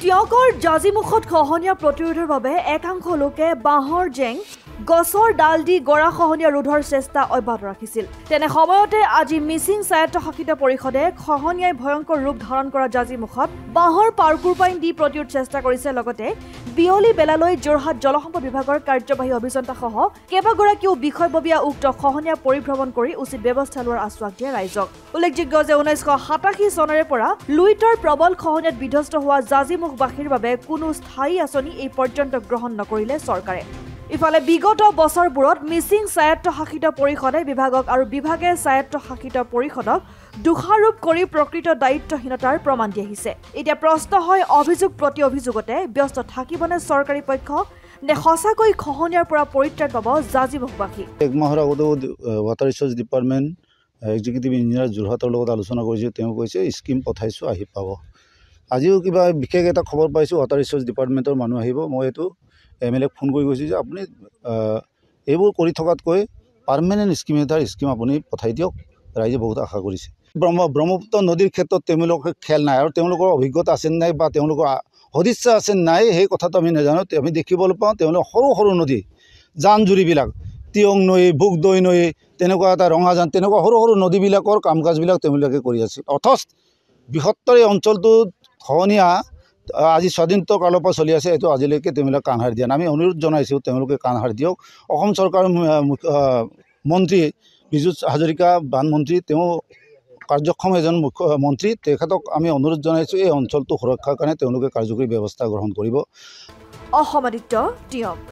তিয়কৰ জাজিমুখত খহনীয়া প্ৰতিৰোধৰ বাবে একাংশ লোকে বাঁহৰ জেং গছৰ ডাল দি গৰাখহনীয়া ৰোধৰ চেষ্টা অব্যাহত ৰাখিছিল। তেনে সময়তে আজি মিচিং স্বায়ত্তশাসিত পৰিষদে খহনীয়াই ভয়ংকৰ ৰূপ ধাৰণ কৰা জাজিমুখত বাঁহৰ পাৰকুৰপাইন দি প্ৰতিৰোধ চেষ্টা কৰিছে। লগতে বিয়লি বেলালৈ যোৰহাট জলসম্পদ বিভাগৰ কাৰ্যবাহী অভিযন্তাসহ কেইবাগৰাকীও বিষয়ববীয়া উক্ত খহনীয়া পৰিভ্ৰমণ কৰি উচিত ব্যৱস্থা লোৱাৰ আশ্বাস দিয়ে ৰাইজক। উল্লেখযোগ্য যে ঊনৈছশ সাতাশী চনৰে পৰা লুইটৰ প্ৰবল খহনীয়াত বিধ্বস্ত হোৱা জাজিমুখবাসীৰ বাবে কোনো স্থায়ী আঁচনি এই পৰ্যন্ত গ্ৰহণ নকৰিলে চৰকাৰে। ইফালে বিগত বছৰবোৰত মিচিং স্বায়ত্তশাসিত পৰিষদে বিভাগক আৰু বিভাগে স্বায়ত্তশাসিত পৰিষদক দোষাৰোপ কৰি প্ৰকৃত দায়িত্বহীনতাৰ প্ৰমাণ দি আহিছে। এতিয়া প্ৰশ্ন হয় অভিযোগ প্ৰতি অভিযোগতে ব্যস্ত থাকিবনে চৰকাৰী পক্ষ নে সঁচাকৈ খহনীয়াৰ পৰা পৰিত্ৰাণ পাব জাজিমুখবাসী এক মাহৰ আগতে water research department executive engineer যোৰহাটৰ লগত আলোচনা কৰিছোঁ। তেওঁ কৈছে স্কিম পঠাইছোঁ আহি পাব। আজিও কিবা বিশেষ এটা খবৰ পাইছোঁ ৱাটাৰ ৰিচৰ্চ ডিপাৰ্টমেণ্টৰ মানুহ আহিব। মই এইটো এম এল এক ফোন কৰি কৈছোঁ যে আপুনি এইবোৰ কৰি থকাতকৈ পাৰ্মানেণ্ট স্কিম এটাৰ স্কিম আপুনি পঠাই দিয়ক ৰাইজে বহুত আশা কৰিছে। ব্ৰহ্ম ব্ৰহ্মপুত্ৰ নদীৰ ক্ষেত্ৰত তেওঁলোকৰ খেল নাই আৰু তেওঁলোকৰ অভিজ্ঞতা আছে নাই বা তেওঁলোকৰ সদিচ্ছা আছে নাই সেই কথাটো আমি নাজানো। আমি দেখিবলৈ পাওঁ তেওঁলোক সৰু সৰু নদী জান জুৰিবিলাক তিয়ং নৈ বুকদৈ নৈ তেনেকুৱা এটা ৰঙাজান তেনেকুৱা সৰু সৰু নদীবিলাকৰ কাম কাজবিলাক তেওঁলোকে কৰি আছিল অথচ বৃহত্তৰ এই অঞ্চলটোত খহনীয়া আজি স্বাধীনতা কালৰ পৰা চলি আছে এইটো আজিলৈকে তেওঁলোকে কাণসাৰ দিয়া নাই। আমি অনুৰোধ জনাইছোঁ তেওঁলোকে কাণসাৰ দিয়ক। অসম চৰকাৰৰ মন্ত্ৰী বিজু হাজৰিকা বানমন্ত্ৰী তেওঁ কাৰ্যক্ষম এজন মুখ্য মন্ত্ৰী। তেখেতক আমি অনুৰোধ জনাইছোঁ এই অঞ্চলটো সুৰক্ষাৰ কাৰণে তেওঁলোকে কাৰ্যকৰী ব্যৱস্থা গ্ৰহণ কৰিব। অসমাদিত্য